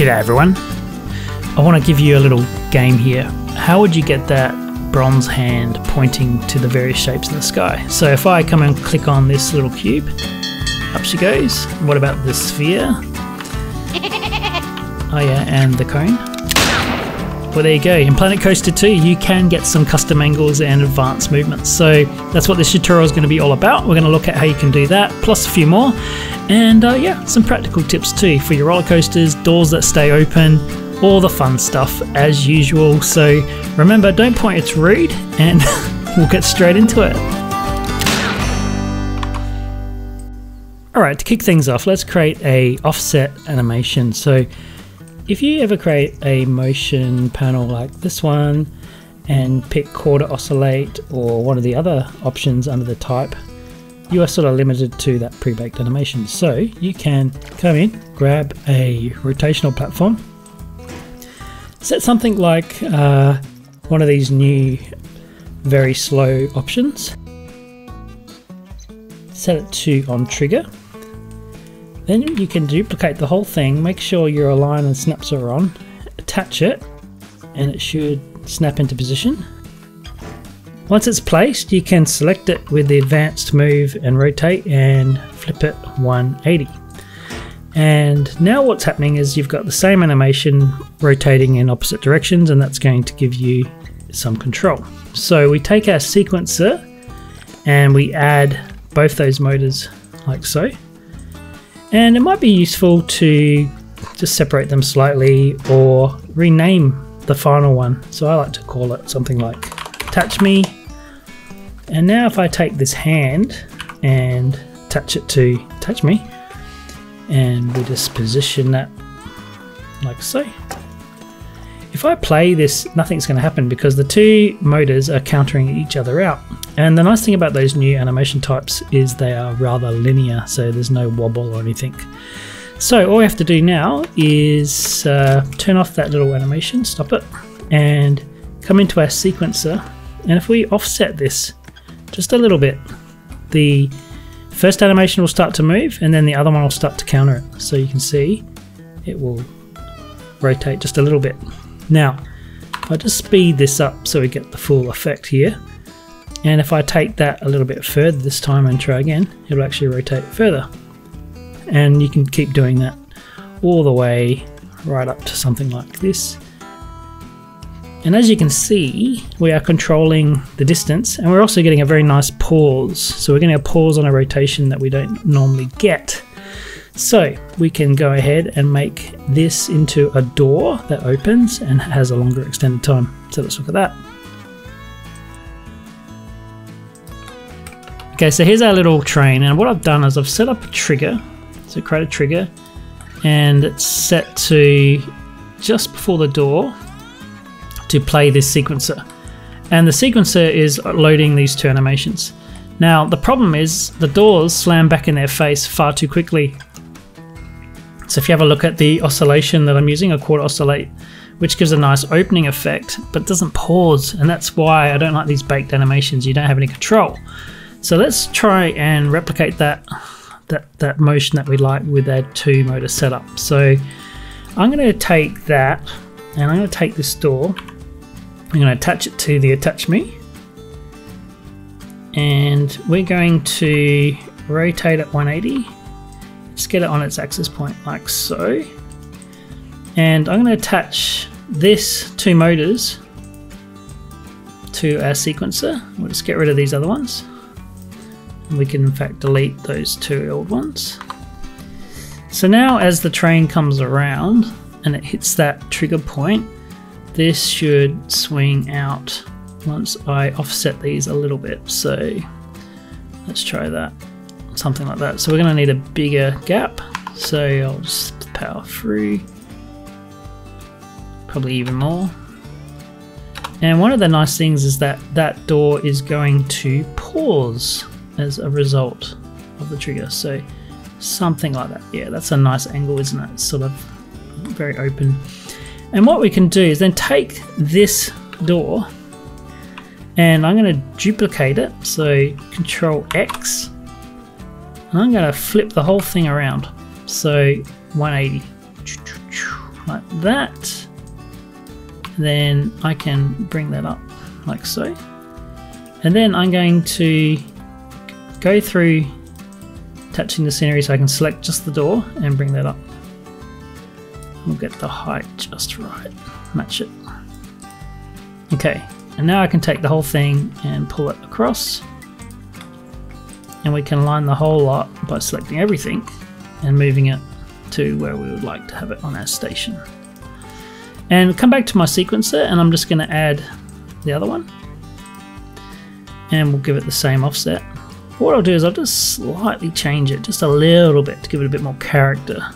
G'day everyone. I want to give you a little game here. How would you get that bronze hand pointing to the various shapes in the sky? So if I come and click on this little cube, up she goes. What about the sphere? Oh yeah, and the cone. Well, there you go. In Planet Coaster 2, you can get some custom angles and advanced movements. So that's what this tutorial is going to be all about. We're going to look at how you can do that, plus a few more. And uh, yeah, some practical tips too for your roller coasters, doors that stay open, all the fun stuff as usual. So remember, don't point, it's rude, and we'll get straight into it. Alright, to kick things off, let's create a offset animation. So if you ever create a motion panel like this one and pick quarter oscillate or one of the other options under the type, you are sort of limited to that pre-baked animation. So you can come in, grab a rotational platform, set something like uh, one of these new very slow options, set it to on trigger, then you can duplicate the whole thing, make sure your align and snaps are on, attach it, and it should snap into position. Once it's placed, you can select it with the advanced move and rotate and flip it 180. And now what's happening is you've got the same animation rotating in opposite directions and that's going to give you some control. So we take our sequencer and we add both those motors like so. And it might be useful to just separate them slightly or rename the final one. So I like to call it something like Touch Me. And now if I take this hand and attach it to Touch Me, and we just position that like so. If I play this, nothing's going to happen because the two motors are countering each other out. And the nice thing about those new animation types is they are rather linear, so there's no wobble or anything. So all we have to do now is uh, turn off that little animation, stop it, and come into our sequencer. And if we offset this just a little bit, the first animation will start to move and then the other one will start to counter it. So you can see it will rotate just a little bit. Now, if I just speed this up so we get the full effect here, and if I take that a little bit further this time and try again, it'll actually rotate further. And you can keep doing that all the way right up to something like this. And as you can see, we are controlling the distance and we're also getting a very nice pause. So we're getting a pause on a rotation that we don't normally get. So we can go ahead and make this into a door that opens and has a longer extended time. So let's look at that. Okay, so here's our little train, and what I've done is I've set up a trigger, so create a trigger, and it's set to just before the door to play this sequencer. And the sequencer is loading these two animations. Now, the problem is the doors slam back in their face far too quickly. So if you have a look at the oscillation that I'm using, a quarter oscillate, which gives a nice opening effect, but doesn't pause, and that's why I don't like these baked animations, you don't have any control. So let's try and replicate that that, that motion that we like with our two motor setup. So I'm going to take that and I'm going to take this door. I'm going to attach it to the attach me. And we're going to rotate at 180. Just get it on its axis point like so. And I'm going to attach this two motors to our sequencer. We'll just get rid of these other ones we can in fact delete those two old ones. So now as the train comes around and it hits that trigger point, this should swing out once I offset these a little bit. So let's try that, something like that. So we're gonna need a bigger gap. So I'll just power through, probably even more. And one of the nice things is that that door is going to pause as a result of the trigger. So something like that. Yeah, that's a nice angle, isn't it? It's sort of very open. And what we can do is then take this door and I'm going to duplicate it. So control X I'm going to flip the whole thing around. So 180 like that. Then I can bring that up like so. And then I'm going to go through touching the scenery so I can select just the door and bring that up. We'll get the height just right, match it. Okay, and now I can take the whole thing and pull it across. And we can line the whole lot by selecting everything and moving it to where we would like to have it on our station. And come back to my sequencer and I'm just going to add the other one. And we'll give it the same offset. What I'll do is I'll just slightly change it just a little bit to give it a bit more character.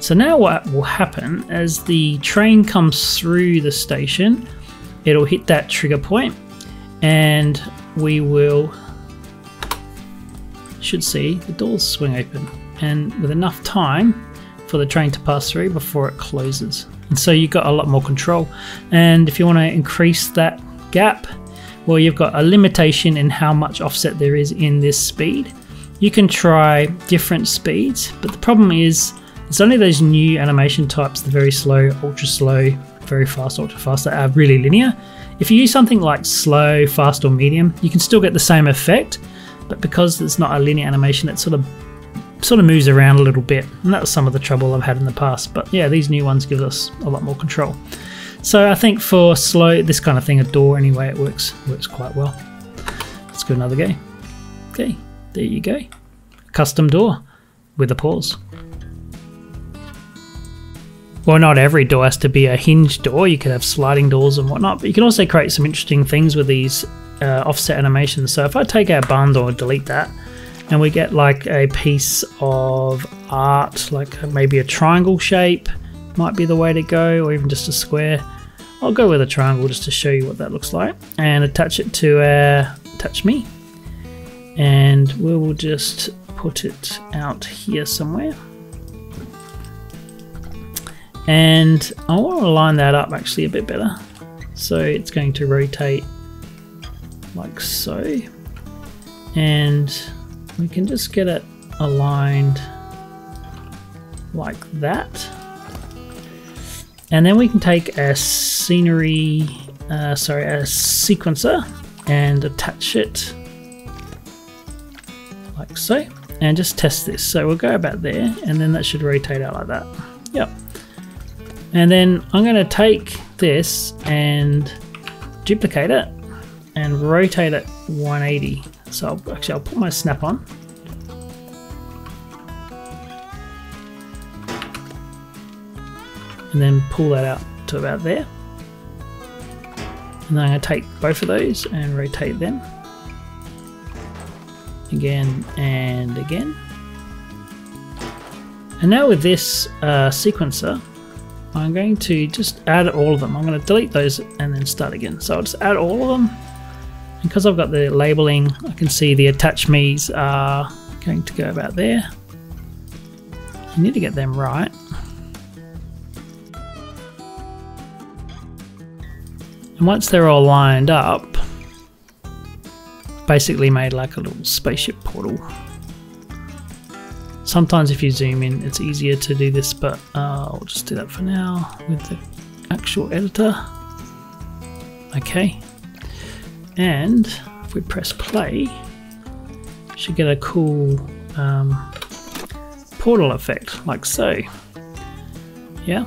So now what will happen as the train comes through the station, it'll hit that trigger point and we will should see the doors swing open and with enough time for the train to pass through before it closes. And so you've got a lot more control. And if you want to increase that gap, well, you've got a limitation in how much offset there is in this speed. You can try different speeds, but the problem is it's only those new animation types, the very slow, ultra slow, very fast, ultra fast, that are really linear. If you use something like slow, fast, or medium, you can still get the same effect, but because it's not a linear animation, it sort of sort of moves around a little bit, and that was some of the trouble I've had in the past. But yeah, these new ones give us a lot more control. So I think for slow, this kind of thing, a door anyway, it works works quite well. Let's go another go. Okay, there you go. Custom door with a pause. Well, not every door has to be a hinged door. You could have sliding doors and whatnot, but you can also create some interesting things with these uh, offset animation. So if I take our bundle delete that, and we get like a piece of art, like maybe a triangle shape might be the way to go, or even just a square. I'll go with a triangle just to show you what that looks like, and attach it to our touch me, and we will just put it out here somewhere. And I want to line that up actually a bit better. So it's going to rotate like so. And we can just get it aligned like that. And then we can take a scenery, uh, sorry, a sequencer and attach it like so. And just test this. So we'll go about there and then that should rotate out like that. Yep. And then I'm going to take this and duplicate it and rotate it 180. So I'll, actually I'll put my snap on. And then pull that out to about there. And then I'm going to take both of those and rotate them. Again and again. And now with this uh, sequencer, I'm going to just add all of them. I'm going to delete those and then start again. So I'll just add all of them because I've got the labeling, I can see the attach me's are going to go about there. You need to get them right. And once they're all lined up, basically made like a little spaceship portal. Sometimes if you zoom in, it's easier to do this, but uh, I'll just do that for now with the actual editor. Okay, and if we press play, should get a cool um, portal effect like so. Yeah,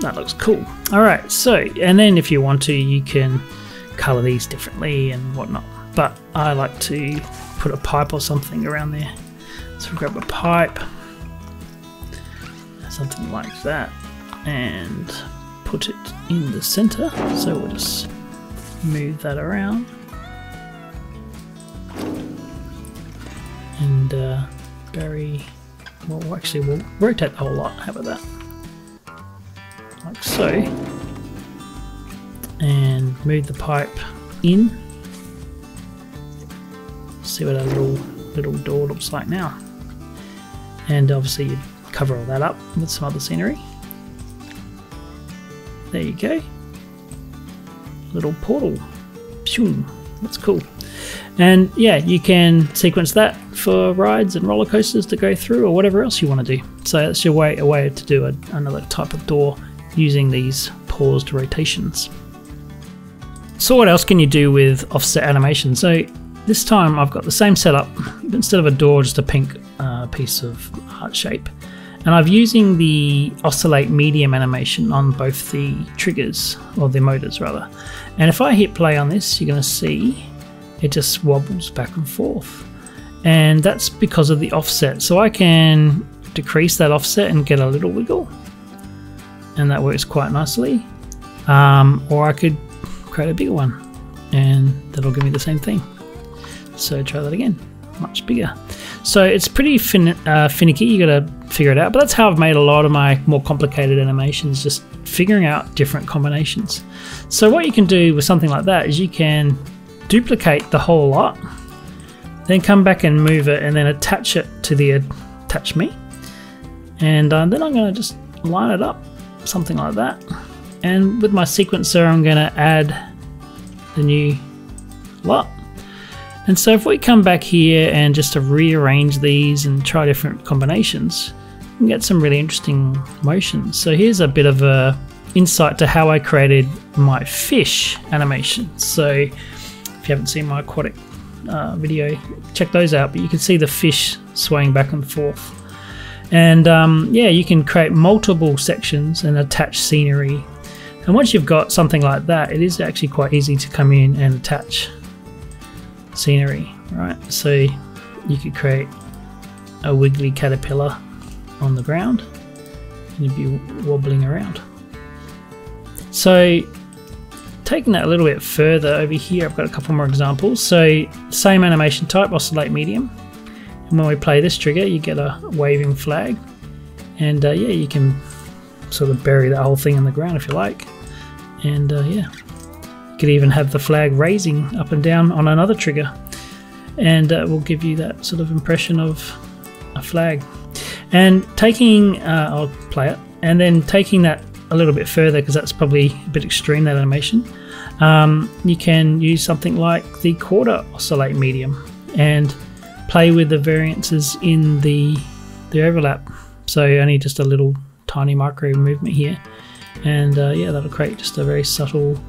that looks cool. All right, so and then if you want to, you can color these differently and whatnot. But I like to put a pipe or something around there. So we'll grab a pipe, something like that, and put it in the center. So we'll just move that around. And uh, Barry, well actually we'll rotate the whole lot, how about that? Like so. And move the pipe in. See what our little little door looks like now. And obviously you cover all that up with some other scenery. There you go little portal. That's cool. And yeah, you can sequence that for rides and roller coasters to go through or whatever else you want to do. So that's your way, a way to do a, another type of door using these paused rotations. So what else can you do with offset animation? So this time I've got the same setup, but instead of a door, just a pink uh, piece of heart shape. And I've using the oscillate medium animation on both the triggers, or the motors rather. And if I hit play on this, you're going to see it just wobbles back and forth. And that's because of the offset. So I can decrease that offset and get a little wiggle. And that works quite nicely. Um, or I could create a bigger one and that'll give me the same thing. So try that again, much bigger. So it's pretty fin uh, finicky, you gotta figure it out, but that's how I've made a lot of my more complicated animations, just figuring out different combinations. So what you can do with something like that is you can duplicate the whole lot, then come back and move it and then attach it to the attach me. And uh, then I'm gonna just line it up, something like that. And with my sequencer, I'm going to add the new lot. And so if we come back here and just to rearrange these and try different combinations, we can get some really interesting motions. So here's a bit of a insight to how I created my fish animation. So if you haven't seen my aquatic uh, video, check those out. But you can see the fish swaying back and forth. And um, yeah, you can create multiple sections and attach scenery and once you've got something like that, it is actually quite easy to come in and attach scenery, right? So you could create a wiggly caterpillar on the ground and you'd be wobbling around. So taking that a little bit further over here, I've got a couple more examples. So same animation type, oscillate medium. And when we play this trigger, you get a waving flag. And uh, yeah, you can sort of bury that whole thing in the ground if you like and uh, yeah you could even have the flag raising up and down on another trigger. And uh, will give you that sort of impression of a flag. And taking uh, I'll play it. And then taking that a little bit further because that's probably a bit extreme that animation um, you can use something like the quarter oscillate medium and play with the variances in the the overlap. So only just a little tiny micro movement here. And uh, yeah that'll create just a very subtle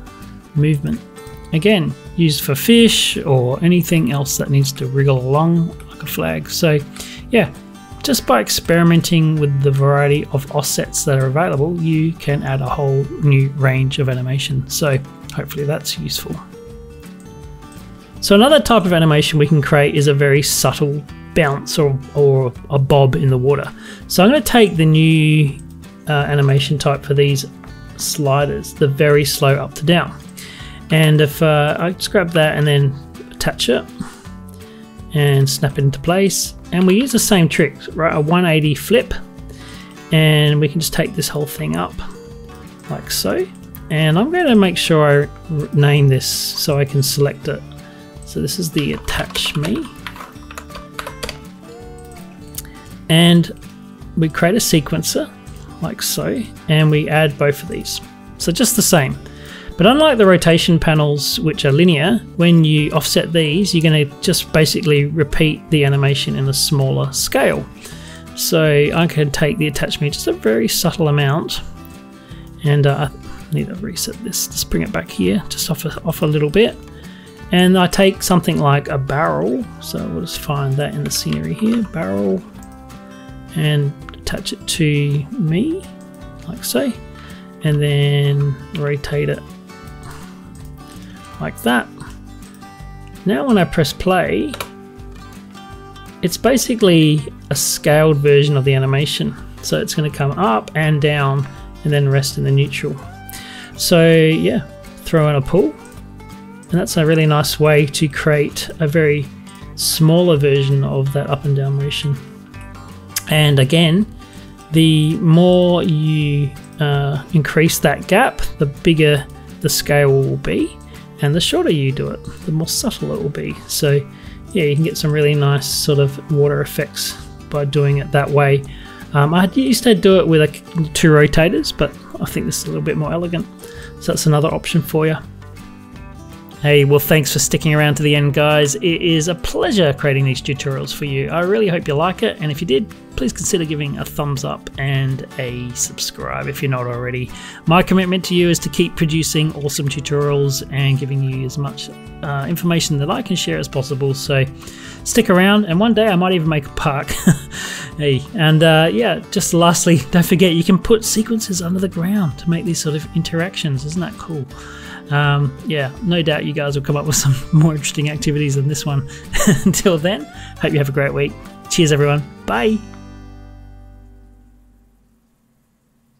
movement. Again used for fish or anything else that needs to wriggle along like a flag. So yeah just by experimenting with the variety of offsets that are available you can add a whole new range of animation. So hopefully that's useful. So another type of animation we can create is a very subtle bounce or, or a bob in the water. So I'm going to take the new uh, animation type for these sliders, the very slow up to down. And if uh, I just grab that and then attach it and snap it into place, and we use the same trick, right? A 180 flip, and we can just take this whole thing up like so. And I'm going to make sure I name this so I can select it. So this is the attach me. And we create a sequencer like so, and we add both of these. So just the same. But unlike the rotation panels, which are linear, when you offset these, you're going to just basically repeat the animation in a smaller scale. So I can take the attachment just a very subtle amount, and uh, I need to reset this, just bring it back here, just off a, off a little bit. And I take something like a barrel, so we'll just find that in the scenery here, barrel, and attach it to me, like so, and then rotate it like that. Now when I press play, it's basically a scaled version of the animation. So it's going to come up and down and then rest in the neutral. So yeah, throw in a pull. And that's a really nice way to create a very smaller version of that up and down motion. And again, the more you uh, increase that gap, the bigger the scale will be, and the shorter you do it, the more subtle it will be. So, yeah, you can get some really nice sort of water effects by doing it that way. Um, I used to do it with a, two rotators, but I think this is a little bit more elegant. So that's another option for you. Hey, well, thanks for sticking around to the end, guys. It is a pleasure creating these tutorials for you. I really hope you like it, and if you did, please consider giving a thumbs up and a subscribe if you're not already. My commitment to you is to keep producing awesome tutorials and giving you as much uh, information that I can share as possible. So stick around, and one day I might even make a park. hey, and uh, yeah, just lastly, don't forget you can put sequences under the ground to make these sort of interactions. Isn't that cool? Um, yeah, no doubt you guys will come up with some more interesting activities than this one. Until then, hope you have a great week. Cheers, everyone. Bye.